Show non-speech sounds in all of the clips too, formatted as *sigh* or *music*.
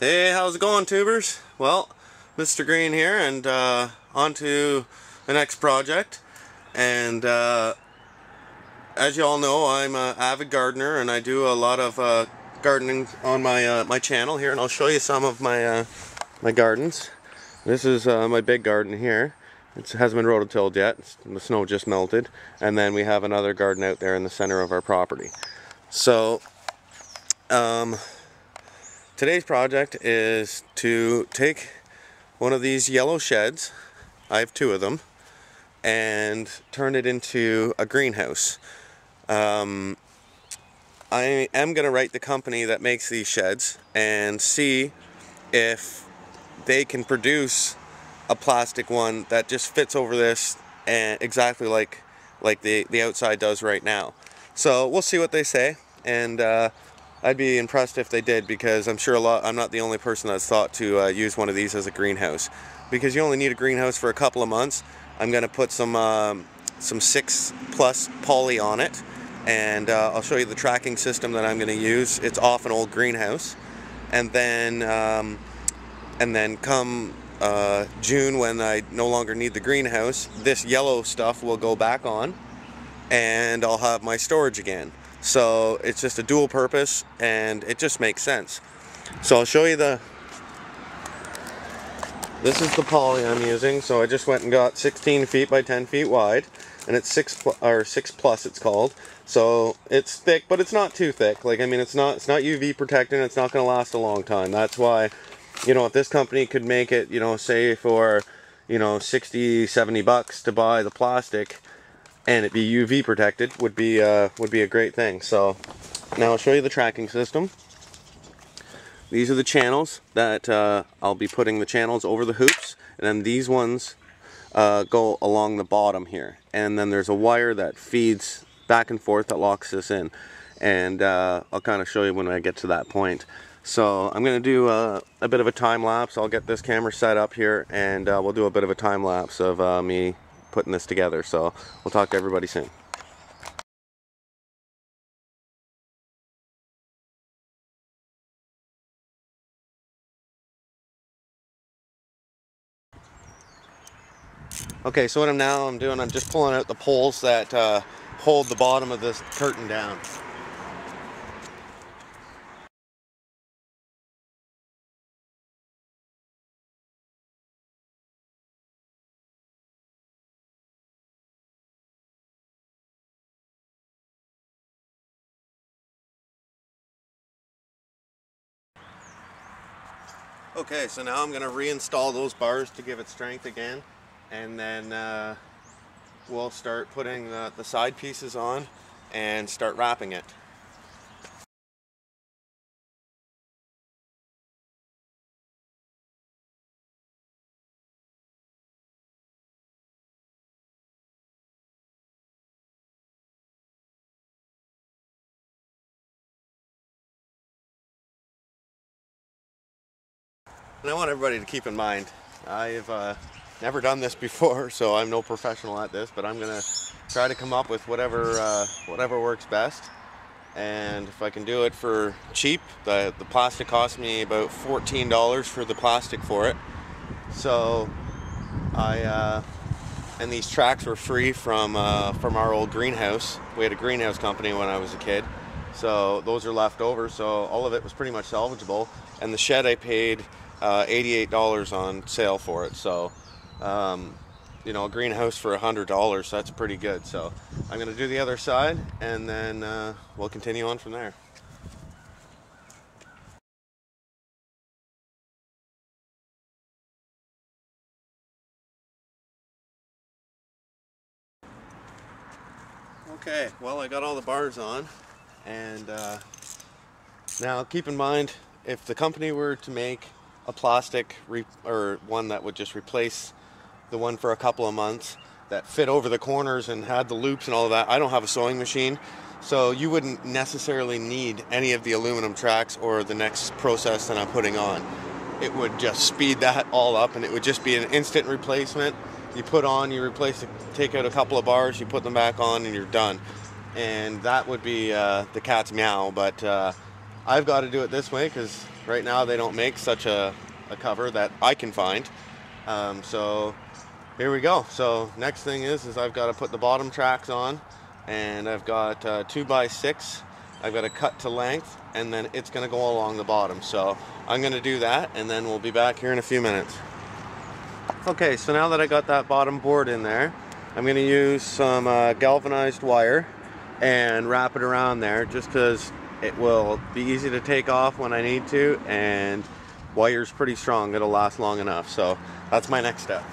Hey, how's it going, tubers? Well, Mr. Green here, and uh, on to the next project. And uh, as you all know, I'm an avid gardener, and I do a lot of uh, gardening on my uh, my channel here, and I'll show you some of my uh, my gardens. This is uh, my big garden here. It hasn't been rototilled yet. The snow just melted, and then we have another garden out there in the center of our property. So. Um, Today's project is to take one of these yellow sheds, I have two of them, and turn it into a greenhouse. Um, I am going to write the company that makes these sheds and see if they can produce a plastic one that just fits over this and exactly like like the, the outside does right now. So we'll see what they say and uh, I'd be impressed if they did because I'm sure a lot. I'm not the only person that's thought to uh, use one of these as a greenhouse because you only need a greenhouse for a couple of months. I'm going to put some um, some six plus poly on it, and uh, I'll show you the tracking system that I'm going to use. It's off an old greenhouse, and then um, and then come uh, June when I no longer need the greenhouse, this yellow stuff will go back on, and I'll have my storage again. So it's just a dual purpose and it just makes sense. So I'll show you the, this is the poly I'm using. So I just went and got 16 feet by 10 feet wide and it's six or six plus it's called. So it's thick, but it's not too thick. Like, I mean, it's not, it's not UV protected. It's not going to last a long time. That's why, you know, if this company could make it, you know, say for, you know, 60, 70 bucks to buy the plastic, and it be UV protected would be uh, would be a great thing. So now I'll show you the tracking system. These are the channels that uh, I'll be putting the channels over the hoops, and then these ones uh, go along the bottom here. And then there's a wire that feeds back and forth that locks this in. And uh, I'll kind of show you when I get to that point. So I'm going to do a, uh, a, bit of a time lapse. I'll get this camera set up here and uh, we'll do a bit of a time lapse of uh, me putting this together. So we'll talk to everybody soon. Okay, so what I'm now I'm doing, I'm just pulling out the poles that uh, hold the bottom of this curtain down. Okay, so now I'm going to reinstall those bars to give it strength again. And then uh, we'll start putting the, the side pieces on and start wrapping it. And I want everybody to keep in mind, I've uh, never done this before, so I'm no professional at this, but I'm gonna try to come up with whatever uh, whatever works best. And if I can do it for cheap, the, the plastic cost me about $14 for the plastic for it. So I, uh, and these tracks were free from, uh, from our old greenhouse. We had a greenhouse company when I was a kid. So those are left over, so all of it was pretty much salvageable. And the shed I paid uh, $88 on sale for it. So, um, you know, a greenhouse for $100, that's pretty good. So I'm going to do the other side and then uh, we'll continue on from there. Okay, well I got all the bars on and uh, now keep in mind if the company were to make a plastic or one that would just replace the one for a couple of months that fit over the corners and had the loops and all that. I don't have a sewing machine, so you wouldn't necessarily need any of the aluminum tracks or the next process that I'm putting on. It would just speed that all up and it would just be an instant replacement. You put on, you replace, it, take out a couple of bars, you put them back on and you're done. And that would be uh, the cat's meow, but uh, I've got to do it this way because right now they don't make such a, a cover that I can find. Um, so here we go. So next thing is, is I've got to put the bottom tracks on and I've got uh, two by six. I've got to cut to length and then it's going to go along the bottom. So I'm going to do that and then we'll be back here in a few minutes. Okay, so now that I got that bottom board in there, I'm going to use some uh, galvanized wire and wrap it around there just because it will be easy to take off when I need to and wire's pretty strong. It'll last long enough. So that's my next step.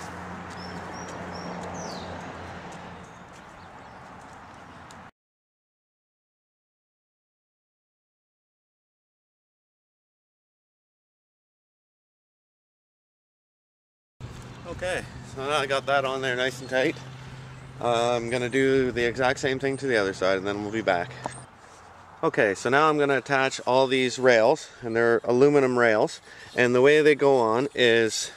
Okay, so now I got that on there nice and tight. Uh, I'm to do the exact same thing to the other side and then we'll be back. Okay, so now I'm going to attach all these rails, and they're aluminum rails, and the way they go on is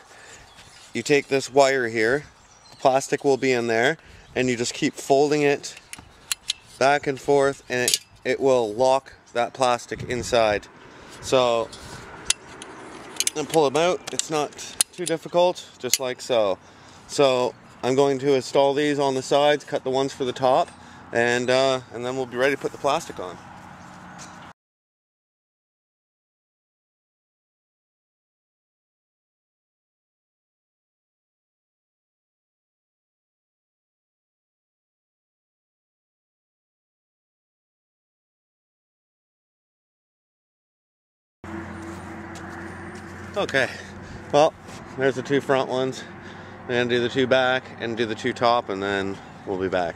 you take this wire here, the plastic will be in there, and you just keep folding it back and forth, and it, it will lock that plastic inside. So, and pull them out, it's not too difficult, just like so. So I'm going to install these on the sides, cut the ones for the top, and, uh, and then we'll be ready to put the plastic on. Okay, well, there's the two front ones. I'm gonna do the two back and do the two top and then we'll be back.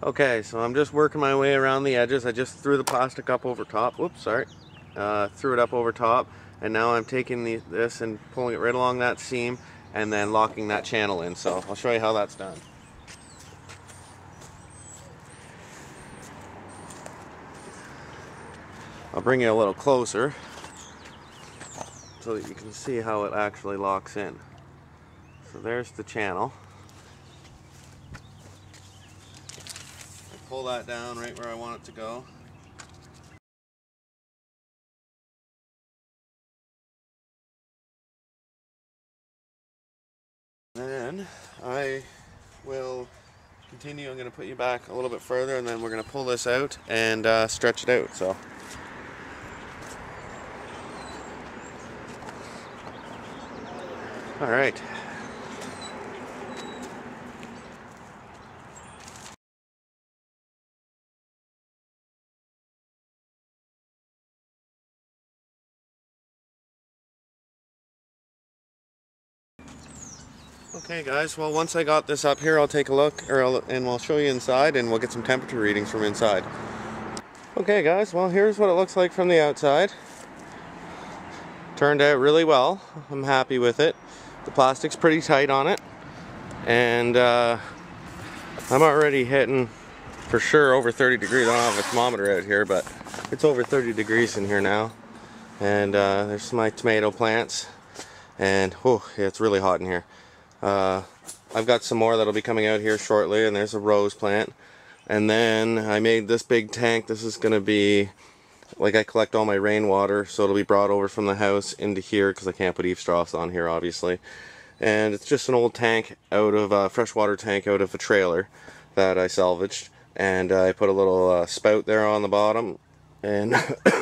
Okay, so I'm just working my way around the edges. I just threw the plastic up over top. Whoops, sorry. Uh, threw it up over top and now I'm taking the, this and pulling it right along that seam and then locking that channel in. So I'll show you how that's done. I'll bring you a little closer so that you can see how it actually locks in. So there's the channel. I pull that down right where I want it to go. Then I will continue. I'm going to put you back a little bit further and then we're going to pull this out and uh, stretch it out. So. All right. Okay guys, well once I got this up here I'll take a look or I'll, and we'll show you inside and we'll get some temperature readings from inside. Okay guys, well here's what it looks like from the outside. Turned out really well. I'm happy with it. The plastic's pretty tight on it. And uh, I'm already hitting for sure over 30 degrees. I don't have a thermometer out here, but it's over 30 degrees in here now. And uh, there's my tomato plants. And oh, yeah, it's really hot in here. Uh, I've got some more that'll be coming out here shortly. And there's a rose plant. And then I made this big tank. This is going to be like I collect all my rainwater so it'll be brought over from the house into here because I can't put eave troughs on here obviously. And it's just an old tank out of a freshwater tank out of a trailer that I salvaged. And uh, I put a little uh, spout there on the bottom and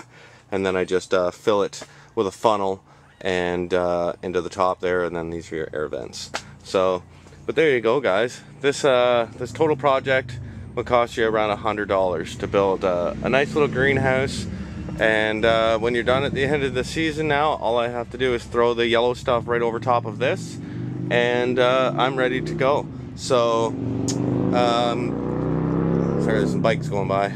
*coughs* and then I just uh, fill it with a funnel and uh, into the top there and then these are your air vents. So but there you go guys. This uh, this total project will cost you around a hundred dollars to build uh, a nice little greenhouse and uh, when you're done at the end of the season now, all I have to do is throw the yellow stuff right over top of this, and uh, I'm ready to go. So, um, sorry, there's some bikes going by.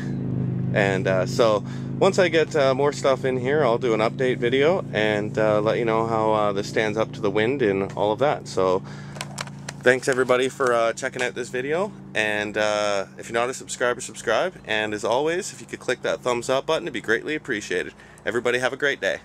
And uh, so, once I get uh, more stuff in here, I'll do an update video and uh, let you know how uh, this stands up to the wind and all of that. So, thanks everybody for uh, checking out this video. And uh, if you're not a subscriber subscribe. And as always if you could click that thumbs up button it'd be greatly appreciated. Everybody have a great day